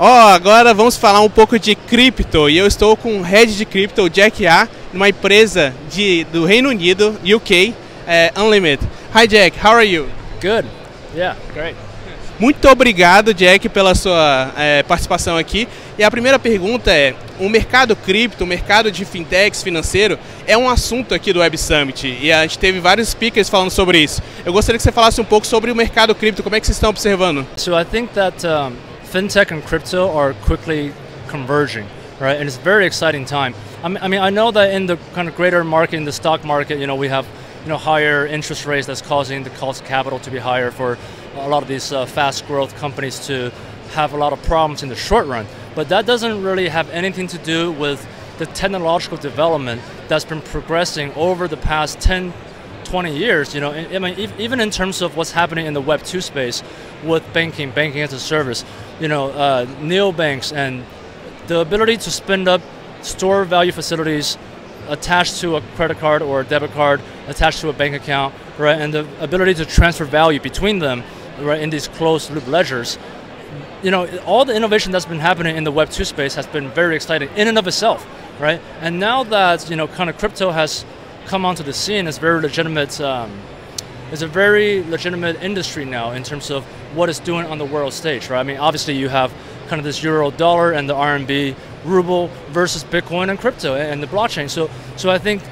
Ó, oh, agora vamos falar um pouco de cripto e eu estou com o head de cripto, Jack A, uma empresa de, do Reino Unido, UK, é, Unlimited. Hi Jack, how are you? Good. Yeah, great. Muito obrigado, Jack, pela sua é, participação aqui. E a primeira pergunta é: o mercado cripto, o mercado de fintechs financeiro, é um assunto aqui do Web Summit e a gente teve vários speakers falando sobre isso. Eu gostaria que você falasse um pouco sobre o mercado cripto, como é que vocês estão observando? So I think that um, fintech and crypto are quickly converging, right? And it's a very exciting time. I mean, I know that in the kind of greater market, in the stock market, you know, we have you know higher interest rates that's causing the cost of capital to be higher for a lot of these uh, fast growth companies to have a lot of problems in the short run. But that doesn't really have anything to do with the technological development that's been progressing over the past 10, 20 years. You know, I mean, even in terms of what's happening in the Web 2 space with banking, banking as a service, you know, uh, neobanks and the ability to spin up store value facilities attached to a credit card or a debit card, attached to a bank account, right, and the ability to transfer value between them right, in these closed loop ledgers, you know, all the innovation that's been happening in the Web 2 space has been very exciting in and of itself, right? And now that, you know, kind of crypto has come onto the scene, it's very legitimate, um, it's a very legitimate industry now in terms of what it's doing on the world stage, right? I mean, obviously you have kind of this euro dollar and the RMB ruble versus Bitcoin and crypto and the blockchain. So, so I think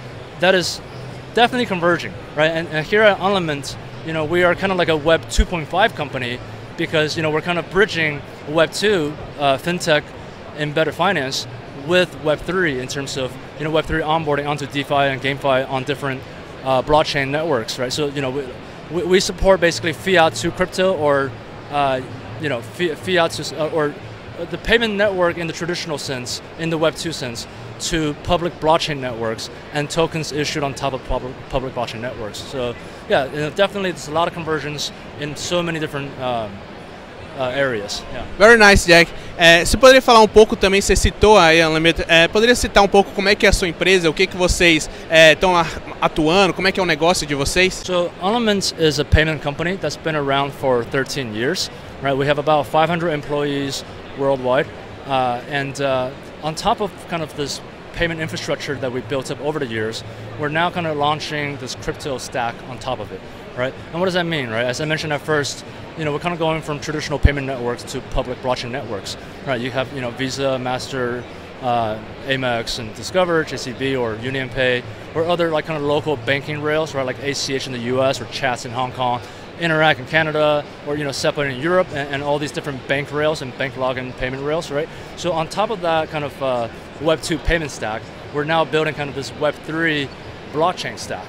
that is definitely converging, right? And, and here at Unlimint, you know, we are kind of like a Web 2.5 company because you know we're kind of bridging Web 2 uh, fintech better finance with Web 3 in terms of you know Web 3 onboarding onto DeFi and GameFi on different uh, blockchain networks, right? So you know we, we support basically fiat to crypto or uh, you know fiat to uh, or the payment network in the traditional sense, in the Web 2 sense, to public blockchain networks and tokens issued on top of public, public blockchain networks. So yeah, you know, definitely there's a lot of conversions in so many different um, uh, areas. Yeah. Very nice, Jack. É, você poderia falar um pouco também, você citou aí é, poderia citar um pouco como é que é a sua empresa, o que, que vocês estão é, atuando, como é que é o negócio de vocês? So Elements is a payment company that's been around for 13 years. Right, we have about 500 employees worldwide, uh, and uh, on top of kind of this payment infrastructure that we built up over the years, we're now kind of launching this crypto stack on top of it, right? And what does that mean, right? As I mentioned at first, you know, we're kind of going from traditional payment networks to public blockchain networks, right? You have, you know, Visa, Master, uh, Amex, and Discover, JCB, or UnionPay, or other like kind of local banking rails, right? Like ACH in the U.S. or Chats in Hong Kong, Interac in Canada, or you know SEPA in Europe, and, and, all these different bank rails and bank login payment rails, right? So on top of that kind of uh, Web 2 payment stack, we're now building kind of this Web 3 blockchain stack,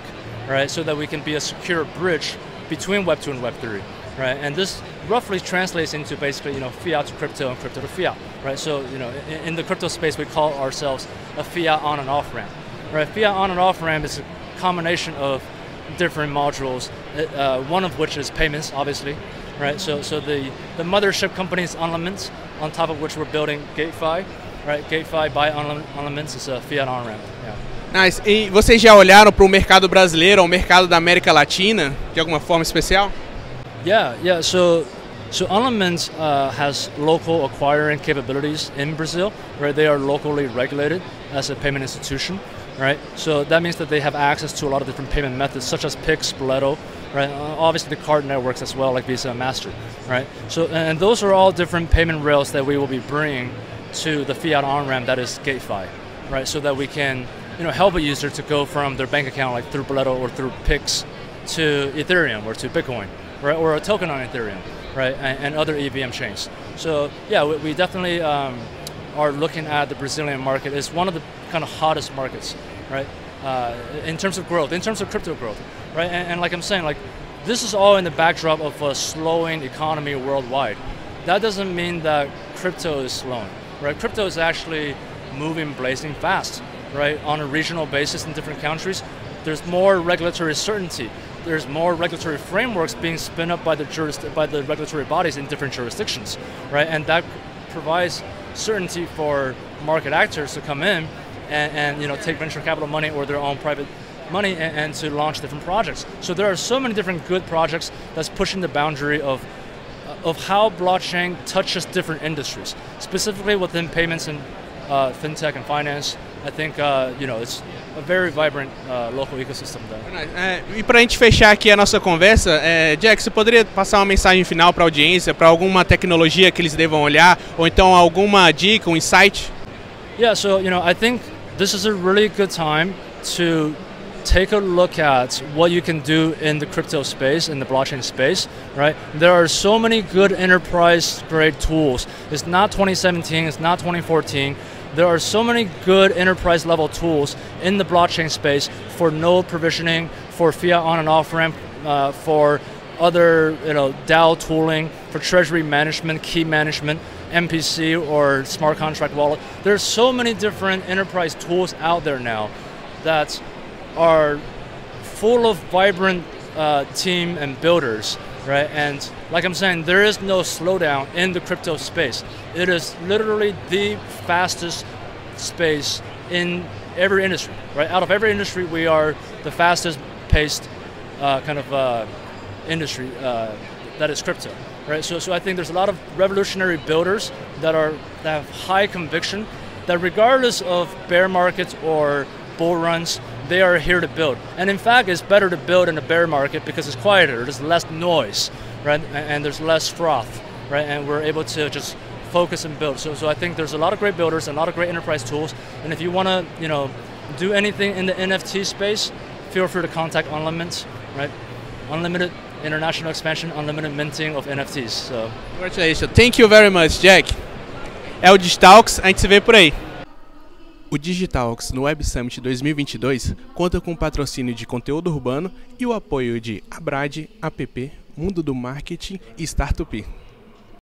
right? So that we can be a secure bridge between Web 2 and Web 3, right? And this roughly translates into basically you know fiat to crypto and crypto to fiat, right? So you know in, in the crypto space we call ourselves a fiat on and off ramp, right? Fiat on and off ramp is a combination of different modules, uh, one of which is payments, obviously, right? So, so the, the mothership company's Unlimint, on top of which we're building GateFi, right? GateFi by Unlimint is a fiat on-ramp. Nice. E vocês já olharam para o mercado brasileiro, o mercado da América Latina, de alguma forma especial? Yeah, yeah. So, so Unlimint uh, has local acquiring capabilities in Brazil, right? They are locally regulated as a payment institution. right? So that means that they have access to a lot of different payment methods, such as Pix, Boleto, right? Uh, obviously the card networks as well, like Visa and Master, right? So and those are all different payment rails that we will be bringing to the fiat on-ramp that is GateFi, right? So that we can, you know, help a user to go from their bank account, like through Boleto or through Pix, to Ethereum or to Bitcoin, right? Or a token on Ethereum, right? And, and other EVM chains. So yeah, we, we definitely. Um, are looking at the Brazilian market It's one of the kind of hottest markets, right? Uh, in terms of growth, in terms of crypto growth, right? And, and, like I'm saying, like this is all in the backdrop of a slowing economy worldwide. That doesn't mean that crypto is slowing, right? Crypto is actually moving blazing fast, right? On a regional basis in different countries, there's more regulatory certainty. There's more regulatory frameworks being spun up by the by the regulatory bodies in different jurisdictions, right? And that provides certainty for market actors to come in and, and you know take venture capital money or their own private money and, and, to launch different projects. So there are so many different good projects that's pushing the boundary of of how blockchain touches different industries, specifically within payments and uh, fintech and finance. I think uh, you know it's a very vibrant uh, local ecosystem there. É, e para a gente fechar aqui a nossa conversa, é, Jack, você poderia passar uma mensagem final para a audiência, para alguma tecnologia que eles devam olhar, ou então alguma dica, um insight? Yeah, so you know, I think this is a really good time to take a look at what you can do in the crypto space, in the blockchain space, right? There are so many good enterprise grade tools. It's not 2017, it's not 2014. There are so many good enterprise level tools in the blockchain space for node provisioning, for fiat on and off ramp, uh, for other you know DAO tooling, for treasury management, key management, MPC or smart contract wallet. There's so many different enterprise tools out there now that are full of vibrant uh, team and builders, right? And like I'm saying, there is no slowdown in the crypto space. It is literally the fastest space in every industry, right? Out of every industry, we are the fastest paced uh, kind of uh, industry uh, that is crypto, right? So, so I think there's a lot of revolutionary builders that are that have high conviction that regardless of bear markets or bull runs, they are here to build. And in fact, it's better to build in a bear market because it's quieter, there's less noise, right? And, there's less froth, right? And we're able to just focus and build. So, so I think there's a lot of great builders a lot of great enterprise tools. And if you want to, you know, do anything in the NFT space, feel free to contact Unlimint, right? Unlimited international expansion, unlimited minting of NFTs. So. Congratulations. Thank you very much, Jack. É o Digitalks, a gente se vê por aí. O Digitalks no Web Summit 2022 conta com o patrocínio de conteúdo urbano e o apoio de Abrad, App, Mundo do Marketing e Startup.